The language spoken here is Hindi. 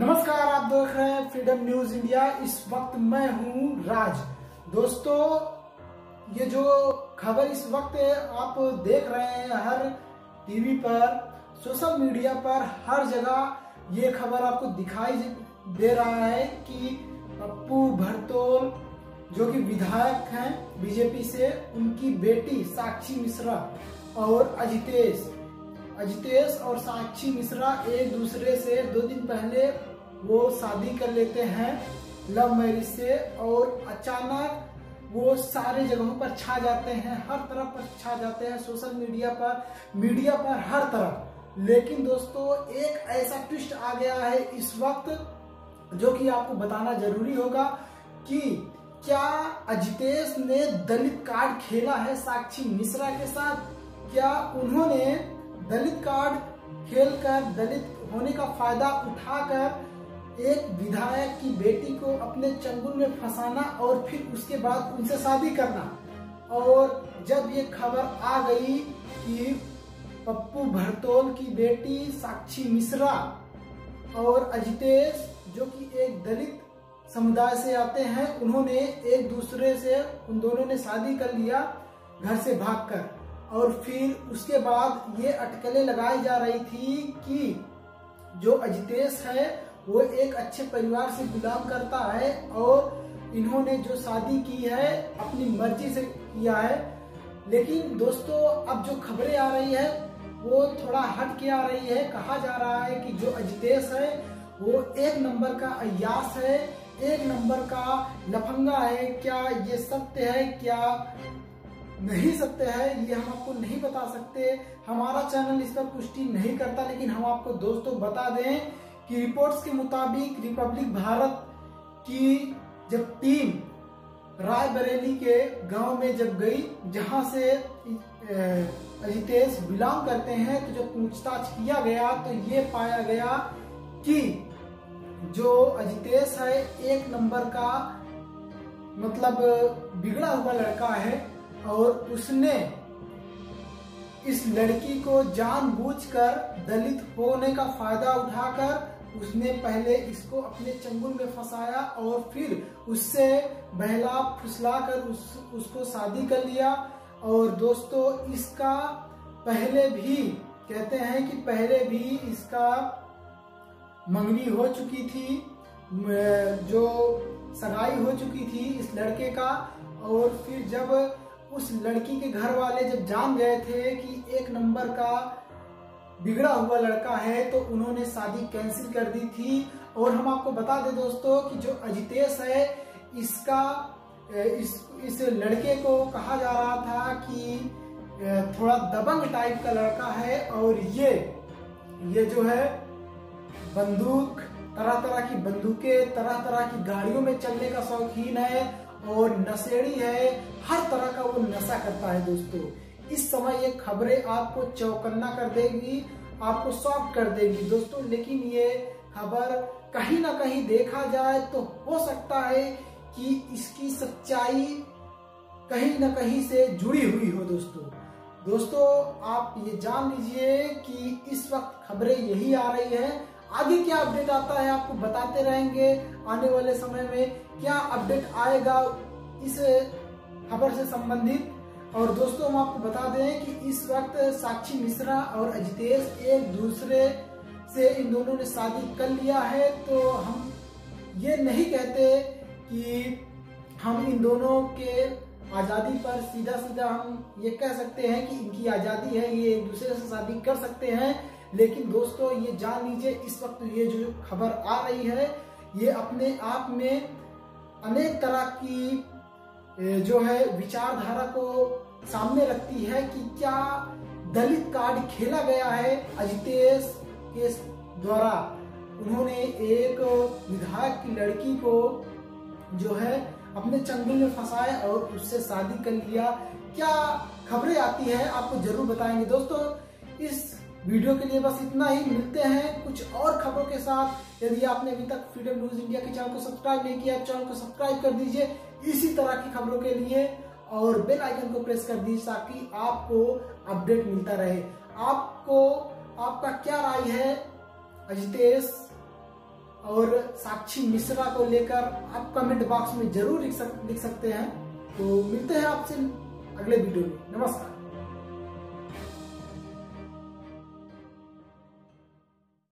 नमस्कार, आप देख रहे हैं फ्रीडम न्यूज़ इंडिया इस वक्त मैं हूँ राज। दोस्तों, ये जो खबर इस वक्त आप देख रहे हैं हर टीवी पर सोशल मीडिया पर, हर जगह ये खबर आपको दिखाई दे रहा है कि पप्पू भरतोल, जो कि विधायक हैं बीजेपी से, उनकी बेटी साक्षी मिश्रा और अजितेश। अजितेश और साक्षी मिश्रा एक दूसरे से दो दिन पहले वो शादी कर लेते हैं लव मैरिज से, और अचानक वो सारे जगहों पर छा जाते हैं, हर तरफ़ पर छा जाते हैं सोशल मीडिया पर मीडिया पर हर तरफ़। लेकिन दोस्तों, एक ऐसा ट्विस्ट आ गया है इस वक्त, जो कि आपको बताना ज़रूरी होगा कि क्या अजितेश ने दलित कार्ड खेला है साक्षी मिश्रा के साथ? क्या उन्होंने दलित कार्ड खेलकर, दलित होने का फ़ायदा उठाकर एक विधायक की बेटी को अपने चंगुल में फंसाना और फिर उसके बाद उनसे शादी करना। और जब ये खबर आ गई कि पप्पू भरतोल की बेटी साक्षी मिश्रा और अजितेश, जो कि एक दलित समुदाय से आते हैं, उन्होंने एक दूसरे से, उन दोनों ने शादी कर लिया घर से भागकर। और फिर उसके बाद ये अटकलें लगाई जा रही थी कि जो अजितेश है वो एक अच्छे परिवार से बिलोंग करता है और इन्होंने जो शादी की है, अपनी मर्ज़ी से किया है। लेकिन दोस्तों, अब जो खबरें आ रही है, वो थोड़ा हट के आ रही है। कहा जा रहा है कि जो अजितेश है, वो एक नंबर का अयास है, एक नंबर का लफंगा है। क्या ये सत्य है, क्या नहीं सकते है, ये हम आपको नहीं बता सकते। हमारा चैनल इस पर पुष्टि नहीं करता, लेकिन हम आपको दोस्तों बता दें कि रिपोर्ट्स के मुताबिक रिपब्लिक भारत की जब टीम रायबरेली के गाँव में जब गई, जहाँ से अजितेश बिलोंग करते हैं तो जब पूछताछ किया गया तो ये पाया गया कि जो अजितेश है, एक नंबर का मतलब बिगड़ा हुआ लड़का है और उसने इस लड़की को जानबूझकर दलित होने का फ़ायदा उठाकर उसने पहले इसको अपने चंगुल में फंसाया और फिर उससे बहला फुसला कर उस, उसको शादी कर लिया। और दोस्तों इसका पहले भी कहते हैं कि पहले भी इसका मंगनी हो चुकी थी जो सगाई हो चुकी थी इस लड़के का। और फिर जब उस लड़की के घर वाले जब जान गए थे कि एक नंबर का बिगड़ा हुआ लड़का है तो उन्होंने शादी कैंसिल कर दी थी। और हम आपको बता दें दोस्तों कि जो अजितेश है, इसका इस इस लड़के को कहा जा रहा था कि थोड़ा दबंग टाइप का लड़का है और ये ये जो है, बंदूक, तरह तरह की बंदूकें, तरह तरह की गाड़ियों में चलने का शौकीन है और नशेड़ी है। हर तरह का वो नशा करता है दोस्तों। इस समय ये खबरें आपको चौकन्ना कर देगी, आपको शॉक कर देगी दोस्तों। लेकिन ये खबर कहीं ना कहीं देखा जाए तो हो सकता है कि इसकी सच्चाई कहीं ना कहीं से जुड़ी हुई हो दोस्तों। दोस्तों, आप ये जान लीजिए कि इस वक्त खबरें यही आ रही है। आगे क्या अपडेट आता है आपको बताते रहेंगे आने वाले समय में। क्या अपडेट आएगा इस खबर से संबंधित? और दोस्तों, हम आपको बता दें कि इस वक्त साक्षी मिश्रा और अजितेश एक दूसरे से इन दोनों ने शादी कर लिया है। तो हम ये नहीं कहते कि हम इन दोनों के आज़ादी पर सीधा सीधा हम ये कह सकते हैं कि इनकी आज़ादी है, ये एक दूसरे से शादी कर सकते हैं। लेकिन दोस्तों, ये जान लीजिए, इस वक्त ये जो खबर आ रही है, ये अपने आप में अनेक तरह की जो है विचारधारा को सामने रखती है कि क्या दलित कार्ड खेला गया है अजितेश के द्वारा। उन्होंने एक विधायक की लड़की को जो है अपने चंगुल में फंसाया और उससे शादी कर लिया। क्या खबरें आती है? आपको ज़रूर बताएँगे। दोस्तों, इस वीडियो के लिए बस इतना ही। मिलते हैं कुछ और खबरों के साथ। यदि आपने अभी तक फ्रीडम न्यूज़ इंडिया के चैनल को सब्सक्राइब नहीं किया चैनल को सब्सक्राइब कर दीजिए इसी तरह की खबरों के लिए और बेल आइकन को प्रेस कर दीजिए ताकि आपको अपडेट मिलता रहे। आपको आपका क्या राय है अजितेश और साक्षी मिश्रा को लेकर आप कमेंट बॉक्स में ज़रूर लिख, सक, लिख सकते हैं। तो मिलते हैं आपसे अगले वीडियो में। नमस्कार।